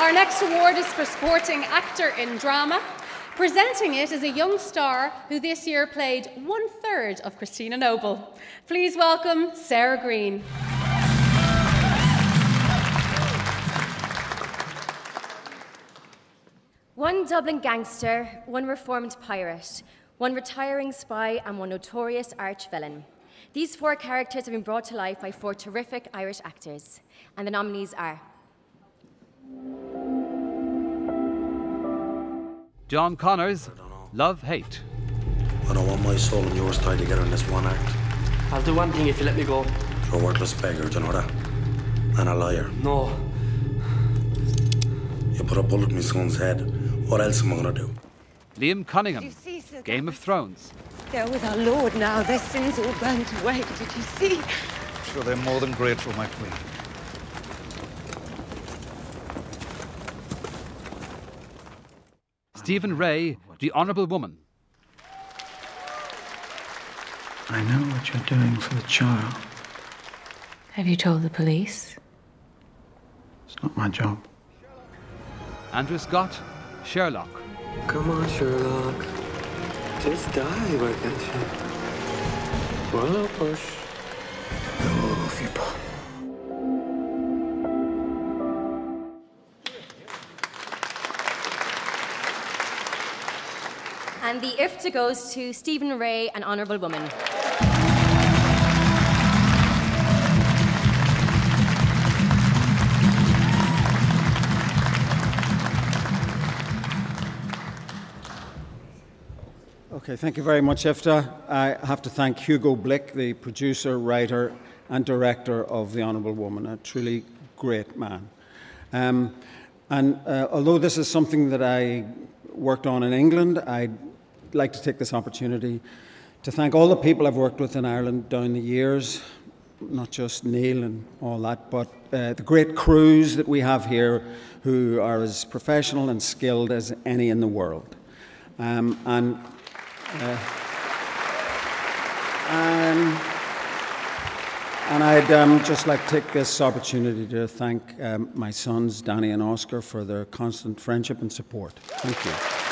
Our next award is for Supporting Actor in Drama. Presenting it is a young star who this year played one third of Christina Noble. Please welcome Sarah Greene. One Dublin gangster, one reformed pirate, one retiring spy, and one notorious arch villain. These four characters have been brought to life by four terrific Irish actors, and the nominees are John Connors, Love Hate. I don't want my soul and yours tied together in this one act. I'll do one thing if you let me go. You're a worthless beggar, do you know that? And a liar. No. You put a bullet in my son's head. What else am I gonna do? Liam Cunningham, Game of Thrones. They're with our Lord now. Their sins all burnt away. Did you see? I'm sure, they're more than grateful, my queen. Stephen Rea, The Honourable Woman. I know what you're doing for the child. Have you told the police? It's not my job. Andrew Scott, Sherlock. Come on, Sherlock. Just die, why can't you? Well, push. If you And the IFTA goes to Stephen Rea, an honourable woman. Okay, thank you very much, IFTA. I have to thank Hugo Blick, the producer, writer, and director of The Honourable Woman, a truly great man. Um, and uh, although this is something that I worked on in England, I'd like to take this opportunity to thank all the people I've worked with in Ireland down the years, not just Neil and all that, but uh, the great crews that we have here who are as professional and skilled as any in the world. Um, and, uh, and, and I'd um, just like to take this opportunity to thank um, my sons, Danny and Oscar, for their constant friendship and support. Thank you.